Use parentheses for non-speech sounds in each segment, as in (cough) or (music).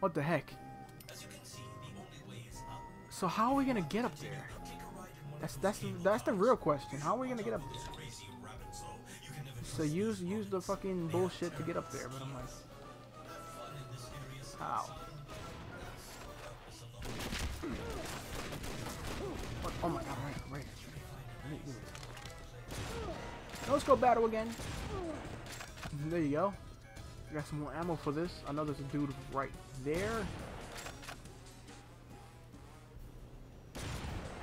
What the heck? So how are we gonna get up there? That's that's that's the real question. How are we gonna get up there? So use use the fucking bullshit to get up there, but I'm like, how? What? Oh my god! Right. right. Let's go battle again. There you go. Got some more ammo for this. I know there's a dude right there.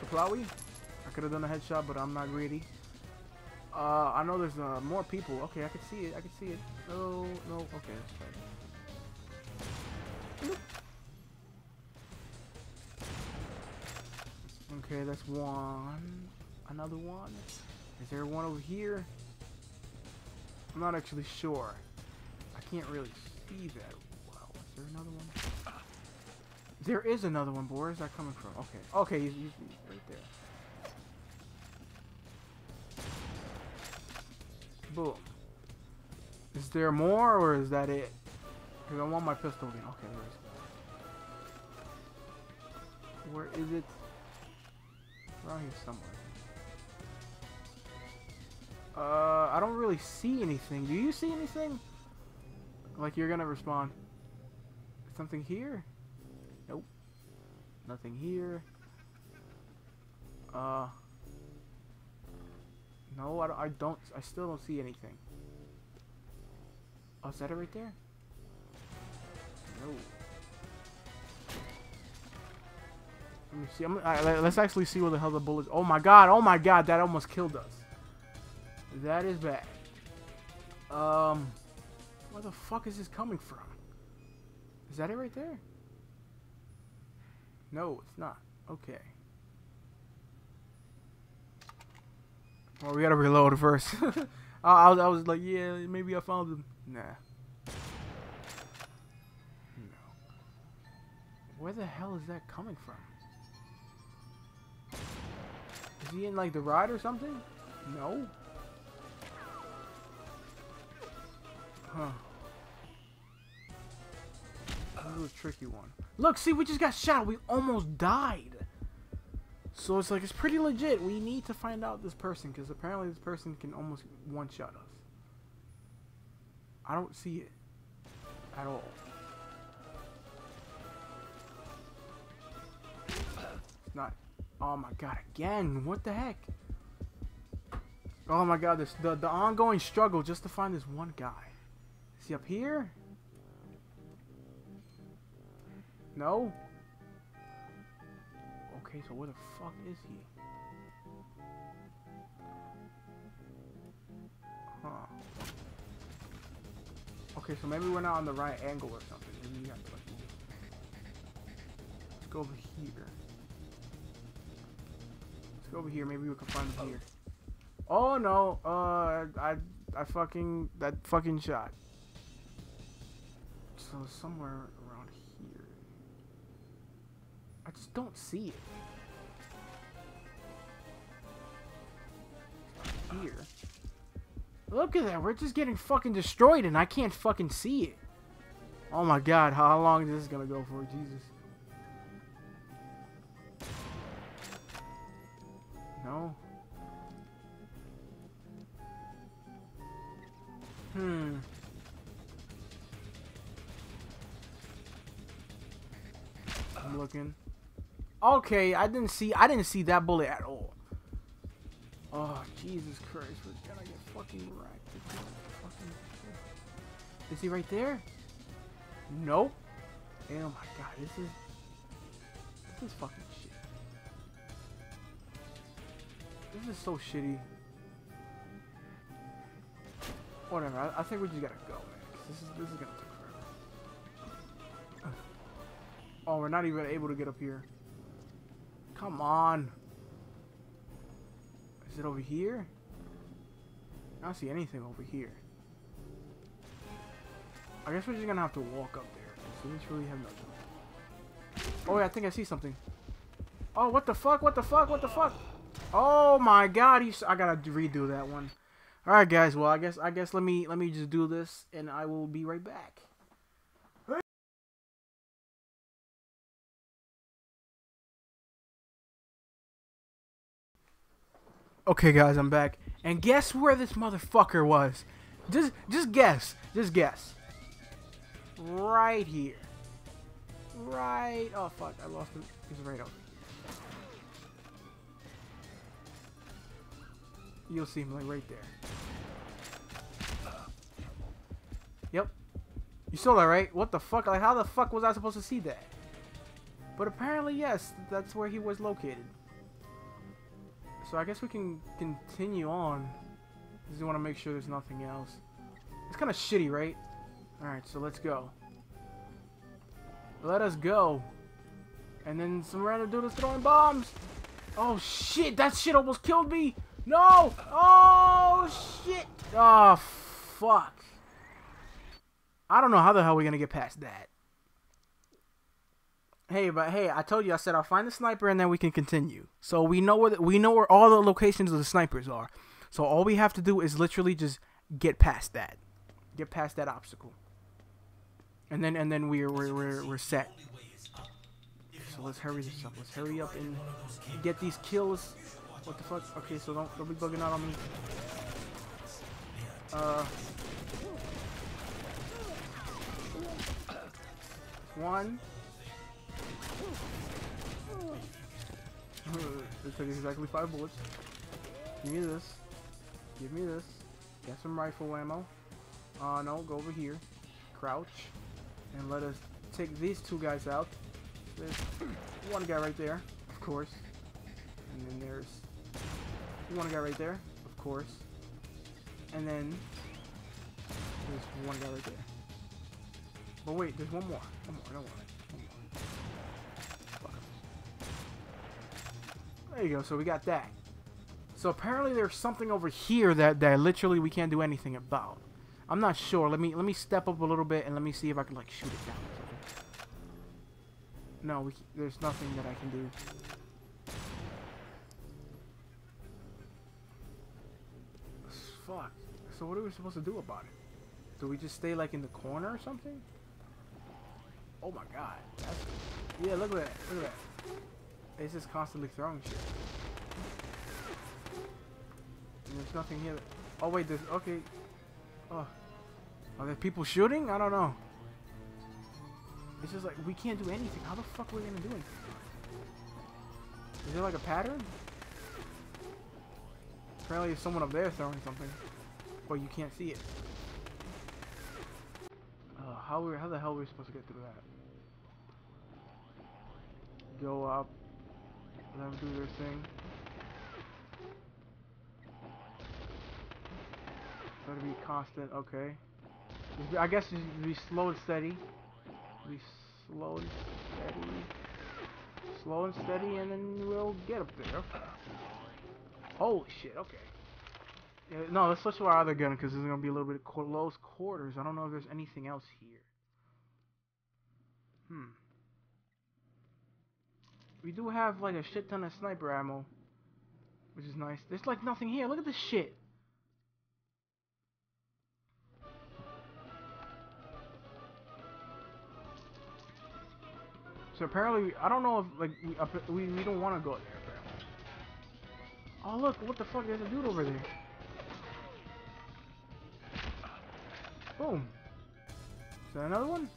Kaplawi? I could have done a headshot, but I'm not greedy. Uh, I know there's uh, more people. Okay, I can see it. I can see it. No, no. Okay. Okay, that's one. Another one. Is there one over here? I'm not actually sure. Can't really see that well. Is there another one? There is another one, but where is that coming from? Okay. Okay, he's, he's right there. Boom. Is there more, or is that it? Because I want my pistol again. Okay, where is it? Where is it? Around here somewhere. Uh, I don't really see anything. Do you see anything? Like you're gonna respond. Something here? Nope. Nothing here. Uh. No, I don't, I don't. I still don't see anything. Oh, is that it right there? No. Let me see. I'm, let's actually see where the hell the bullets. Oh my god! Oh my god! That almost killed us. That is bad. Um, where the fuck is this coming from? Is that it right there? No, it's not. Okay. Well, we gotta reload first. (laughs) I, I, was, I was like, yeah, maybe I found him. Nah. No. Where the hell is that coming from? Is he in like the ride or something? No. Huh. This is a tricky one. Look, see, we just got shot. We almost died. So it's like, it's pretty legit. We need to find out this person, because apparently this person can almost one-shot us. I don't see it at all. Not. Oh my god, again. What the heck? Oh my god, this the, the ongoing struggle just to find this one guy. Is he up here? No? Okay, so where the fuck is he? Huh. Okay, so maybe we're not on the right angle or something. Maybe we to Let's go over here. Let's go over here. Maybe we can find him here. Oh no! Uh, I, I fucking that fucking shot. So somewhere. I just don't see it. Here. Look at that. We're just getting fucking destroyed and I can't fucking see it. Oh my god. How long is this gonna go for? Jesus. No. Hmm. I'm looking. Okay, I didn't see I didn't see that bullet at all. Oh Jesus Christ, we're gonna get fucking wrecked. Is he right there? Nope. Oh my god, this is this is fucking shit. This is so shitty. Whatever, I, I think we just gotta go, man. This is this is gonna take forever. Oh, we're not even able to get up here. Come on. Is it over here? I don't see anything over here. I guess we're just gonna have to walk up there. So we really have nothing. Oh, wait, I think I see something. Oh, what the fuck? What the fuck? What the fuck? Oh my god, he's, I gotta redo that one. Alright guys, well I guess I guess let me let me just do this and I will be right back. Okay, guys, I'm back. And guess where this motherfucker was? Just, just guess. Just guess. Right here. Right. Oh fuck! I lost him. He's right over here. You'll see him like right there. Yep. You saw that, right? What the fuck? Like, how the fuck was I supposed to see that? But apparently, yes, that's where he was located. So I guess we can continue on. Just want to make sure there's nothing else. It's kind of shitty, right? Alright, so let's go. Let us go. And then some random dude is throwing bombs. Oh shit, that shit almost killed me. No! Oh shit! Oh fuck. I don't know how the hell we're gonna get past that. Hey, but hey, I told you I said I'll find the sniper and then we can continue. So we know where the, we know where all the locations of the snipers are. So all we have to do is literally just get past that. Get past that obstacle. And then and then we're we're we're, we're set. So let's hurry this up. Let's hurry up and get these kills. What the fuck? Okay, so don't don't be bugging out on me. Uh one. It took exactly five bullets. Give me this. Give me this. Get some rifle ammo. Uh, no, go over here. Crouch. And let us take these two guys out. There's one guy right there, of course. And then there's one guy right there, of course. And then there's one guy right there. But wait, there's one more. One more, don't worry. There you go, so we got that. So apparently there's something over here that, that literally we can't do anything about. I'm not sure. Let me let me step up a little bit and let me see if I can like shoot it down. No, we, there's nothing that I can do. Fuck. So what are we supposed to do about it? Do we just stay like in the corner or something? Oh my god. That's, yeah, look at that. Look at that. It's just constantly throwing shit. And there's nothing here. Oh wait, there's okay. Oh, are there people shooting? I don't know. It's just like we can't do anything. How the fuck are we gonna do anything? Is there like a pattern? Apparently, there's someone up there throwing something, but you can't see it. Uh, how we how the hell are we supposed to get through that? Go up, let them do their thing. Gotta be constant, okay. I guess just be slow and steady. Be slow and steady. Slow and steady, and then we'll get up there. Holy shit, okay. Yeah, no, let's switch to our other gun, because this is going to be a little bit of close quarters. I don't know if there's anything else here. Hmm. We do have like a shit ton of sniper ammo. Which is nice. There's like nothing here. Look at this shit. So apparently, I don't know if like we we, we don't want to go there. Apparently. Oh look, what the fuck? There's a dude over there. Boom. Is that another one?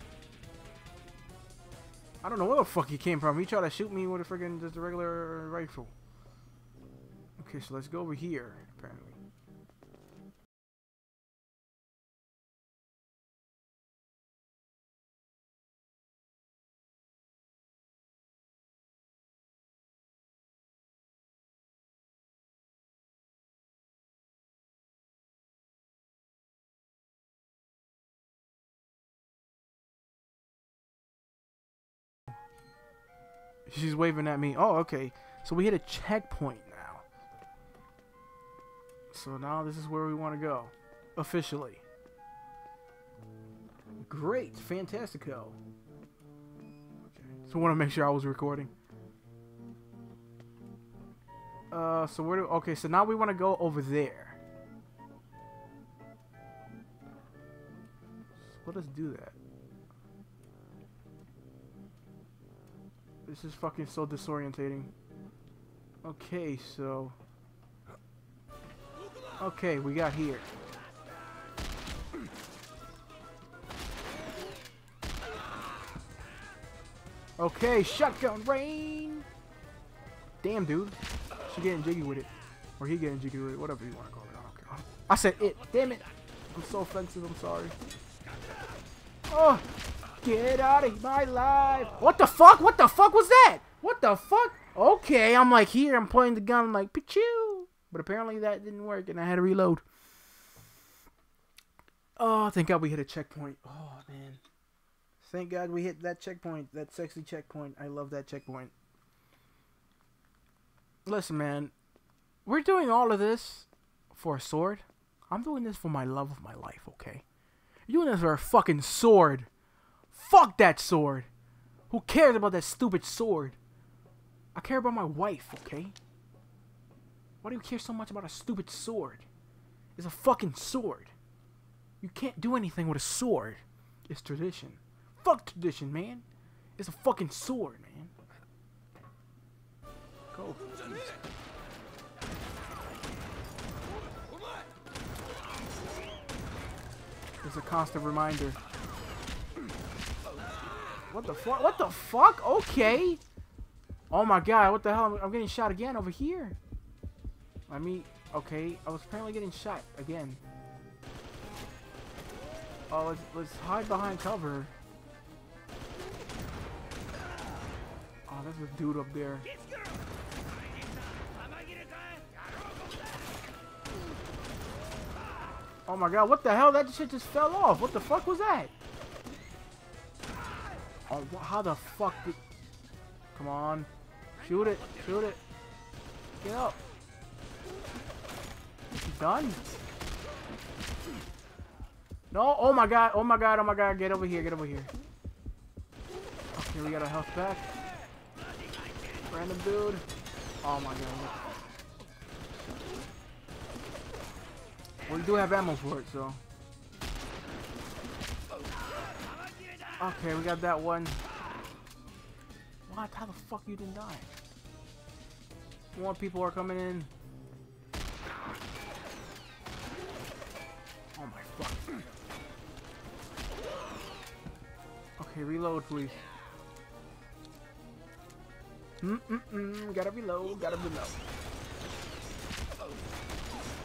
I don't know where the fuck he came from. He tried to shoot me with a freaking just a regular rifle. Okay, so let's go over here, apparently. She's waving at me. Oh, okay. So we hit a checkpoint now. So now this is where we want to go. Officially. Great. Fantastico. Okay. So I want to make sure I was recording. Uh, so where do... Okay, so now we want to go over there. So let us do that. This is fucking so disorientating. Okay, so... Okay, we got here. Okay, shotgun rain. Damn, dude. She getting jiggy with it. Or he getting jiggy with it. Whatever you want to call it. I don't care. I said it. Damn it. I'm so offensive. I'm sorry. Oh, get out of my life. What the fuck? What the fuck was that? What the fuck? Okay, I'm like here. I'm pointing the gun. I'm like, Pichu. But apparently that didn't work and I had to reload. Oh, thank God we hit a checkpoint. Oh, man. Thank God we hit that checkpoint. That sexy checkpoint. I love that checkpoint. Listen, man. We're doing all of this for a sword. I'm doing this for my love of my life, okay? You're doing this for a fucking sword. Fuck that sword. Who cares about that stupid sword? I care about my wife, okay? Why do you care so much about a stupid sword? It's a fucking sword. You can't do anything with a sword. It's tradition. Fuck tradition, man. It's a fucking sword, man. Go. It's a constant reminder. What the fuck? What the fuck? Okay. Oh my god, what the hell? I'm getting shot again over here. I mean, okay. I was apparently getting shot again. Oh, let's, let's hide behind cover. Oh, there's a dude up there. Oh my god, what the hell? That shit just fell off. What the fuck was that? Oh, how the fuck did... Come on. Shoot it. Shoot it. Get up. Done? No. Oh my god. Oh my god. Oh my god. Get over here. Get over here. Okay, we got our health back. Random dude. Oh my god. We do have ammo for it, so. Okay, we got that one. What? How the fuck you didn't die? More people are coming in. Oh my fuck. Okay, reload, please. Mm mm mm. Gotta reload. Gotta reload.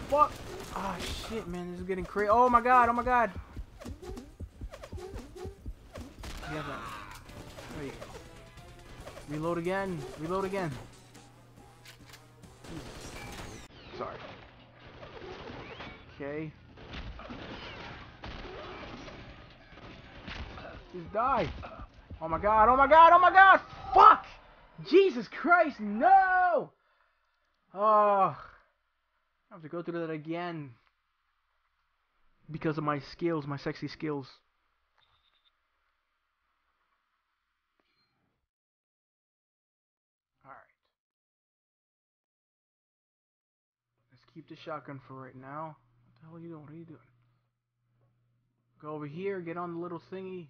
Fuck. Oh shit, man, this is getting crazy. Oh my god, oh my god. Yeah, there you go. Reload again. Reload again. Sorry. Okay. Just die. Oh my god, oh my god, oh my god! Fuck! Jesus Christ, no! Oh. I have to go through that again. Because of my skills, my sexy skills. Alright. Let's keep the shotgun for right now. What the hell are you doing? What are you doing? Go over here, get on the little thingy.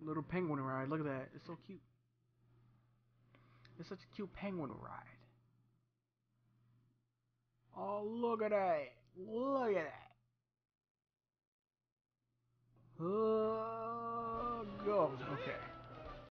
Little penguin ride. Look at that. It's so cute. It's such a cute penguin ride. Oh, look at that. Look at that. Oh, go. Okay.